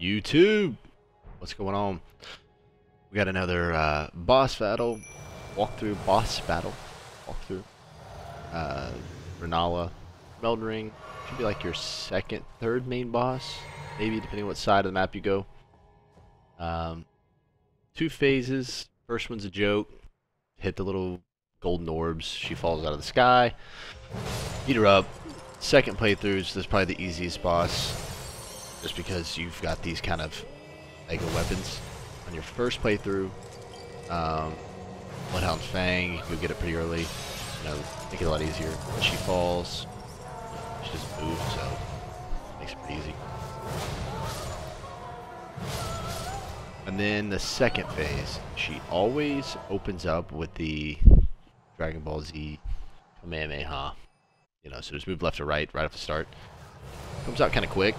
YouTube, what's going on? We got another uh, boss battle, walkthrough, boss battle, walkthrough. Uh, Renala, Melden Ring, should be like your second, third main boss, maybe depending on what side of the map you go. Um, two phases. First one's a joke. Hit the little golden orbs. She falls out of the sky. Eat her up. Second playthroughs, this is probably the easiest boss. Just because you've got these kind of mega weapons. On your first playthrough, um, Bloodhound Fang, you'll get it pretty early. You know, make it a lot easier. When she falls, she doesn't move, so it makes it pretty easy. And then the second phase, she always opens up with the Dragon Ball Z Kamehameha. You know, so just move left or right, right off the start. Comes out kind of quick,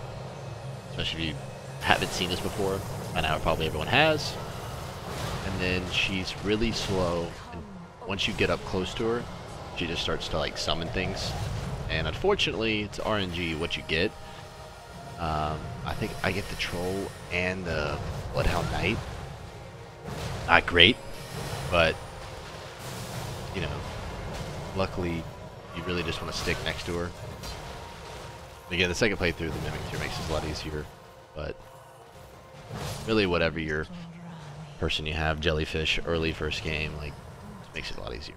especially if you haven't seen this before. By now, probably everyone has. And then she's really slow, and once you get up close to her, she just starts to like summon things. And unfortunately, it's RNG what you get. Um, I think I get the troll and the Bloodhound Knight. Not great, but you know, luckily you really just want to stick next to her. Again, the second playthrough, the Mimic Tear makes it a lot easier, but really whatever your person you have, Jellyfish, early first game, like, makes it a lot easier.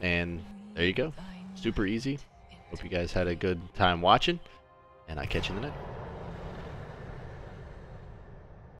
And there you go. Super easy. Hope you guys had a good time watching, and I'll catch you in the next.